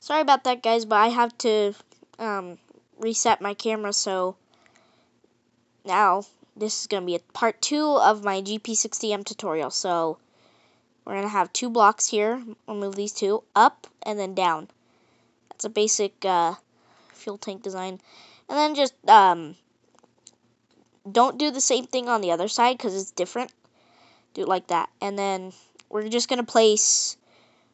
Sorry about that, guys, but I have to um, reset my camera, so now this is going to be a part two of my GP60M tutorial. So we're going to have two blocks here. I'll move these two up and then down. That's a basic uh, fuel tank design. And then just um, don't do the same thing on the other side because it's different. Do it like that. And then we're just going to place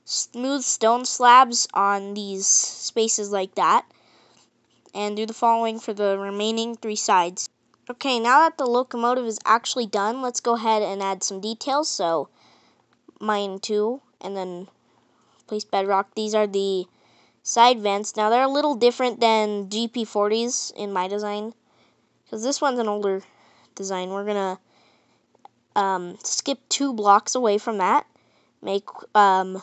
smooth stone slabs on these spaces like that. And do the following for the remaining three sides. Okay, now that the locomotive is actually done, let's go ahead and add some details. So, mine two, and then place bedrock. These are the side vents. Now, they're a little different than GP40s in my design. Because this one's an older design. We're going to um, skip two blocks away from that. Make um,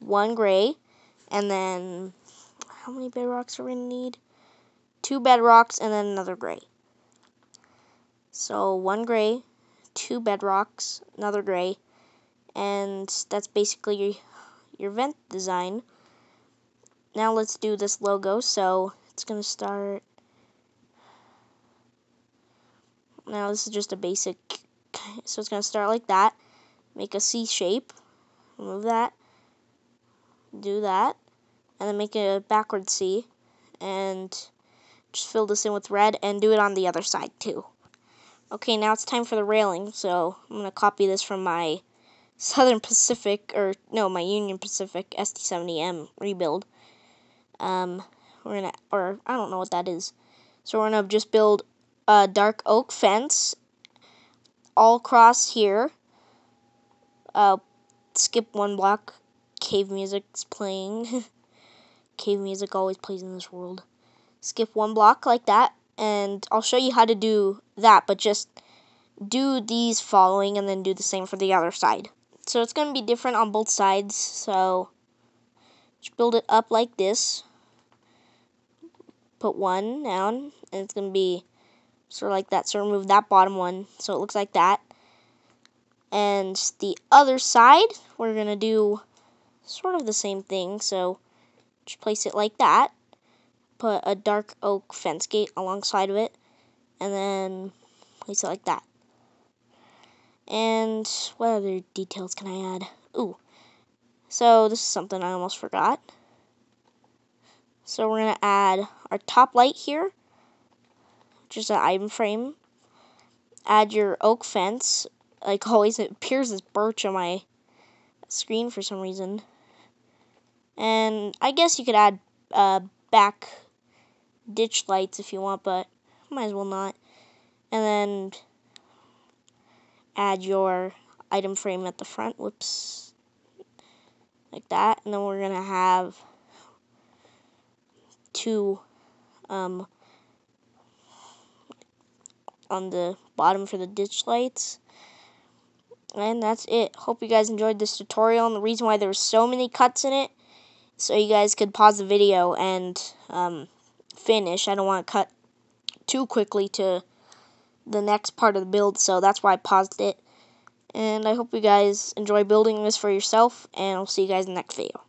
one gray, and then how many bedrocks are we to need? Two bedrocks, and then another gray. So one gray, two bedrocks, another gray, and that's basically your, your vent design. Now let's do this logo. So it's going to start. Now this is just a basic. So it's going to start like that. Make a C shape. Remove that do that, and then make a backward C, and just fill this in with red, and do it on the other side too. Okay, now it's time for the railing, so I'm going to copy this from my Southern Pacific, or no, my Union Pacific SD70M rebuild. Um, we're going to, or I don't know what that is. So we're going to just build a dark oak fence all across here. Uh, skip one block cave music's playing. cave music always plays in this world. Skip one block like that, and I'll show you how to do that, but just do these following and then do the same for the other side. So it's going to be different on both sides, so just build it up like this. Put one down, and it's going to be sort of like that. So remove that bottom one, so it looks like that. And the other side, we're going to do sort of the same thing, so just place it like that. Put a dark oak fence gate alongside of it, and then place it like that. And what other details can I add? Ooh, so this is something I almost forgot. So we're going to add our top light here, which is an item frame. Add your oak fence. Like always, it appears as birch on my screen for some reason. And I guess you could add uh, back ditch lights if you want, but might as well not. And then add your item frame at the front. Whoops. Like that. And then we're going to have two um, on the bottom for the ditch lights. And that's it. Hope you guys enjoyed this tutorial. And the reason why there were so many cuts in it so you guys could pause the video and um, finish. I don't want to cut too quickly to the next part of the build, so that's why I paused it. And I hope you guys enjoy building this for yourself, and I'll see you guys in the next video.